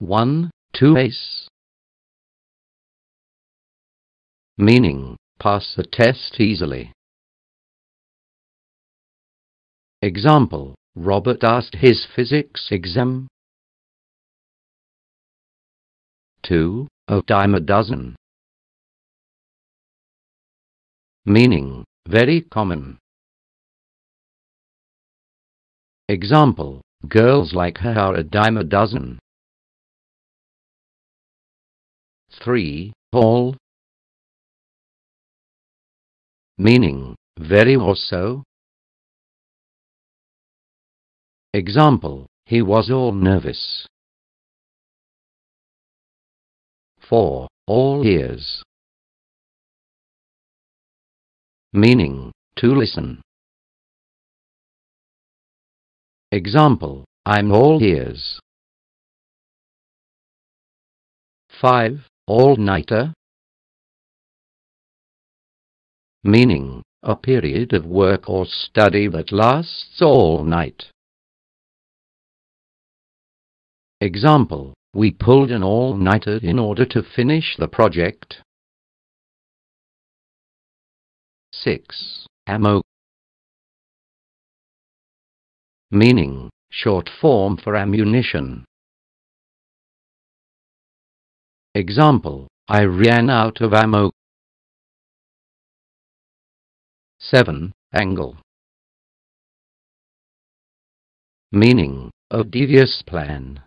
1, 2 ace. Meaning, pass the test easily. Example, Robert asked his physics exam. 2, a dime a dozen. Meaning, very common. Example, girls like her are a dime a dozen. 3. All Meaning, very or so. Example, he was all nervous. 4. All ears Meaning, to listen. Example, I'm all ears. 5 all-nighter meaning a period of work or study that lasts all night. Example, we pulled an all-nighter in order to finish the project. 6. Ammo Meaning, short form for ammunition. Example, I ran out of ammo. 7. Angle Meaning, a devious plan.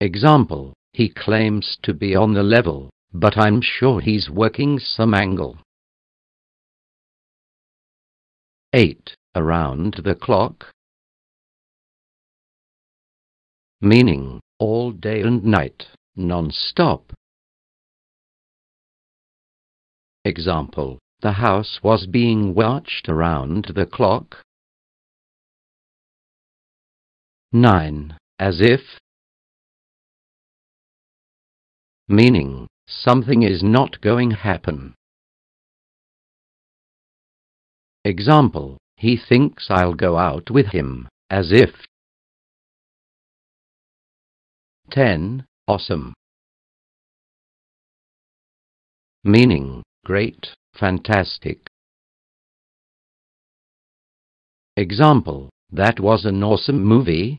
Example, he claims to be on the level, but I'm sure he's working some angle. 8. Around the clock Meaning, all day and night, non-stop. Example, the house was being watched around the clock. 9. As if Meaning, something is not going to happen. Example, he thinks I'll go out with him, as if 10. Awesome. Meaning, great, fantastic. Example, that was an awesome movie,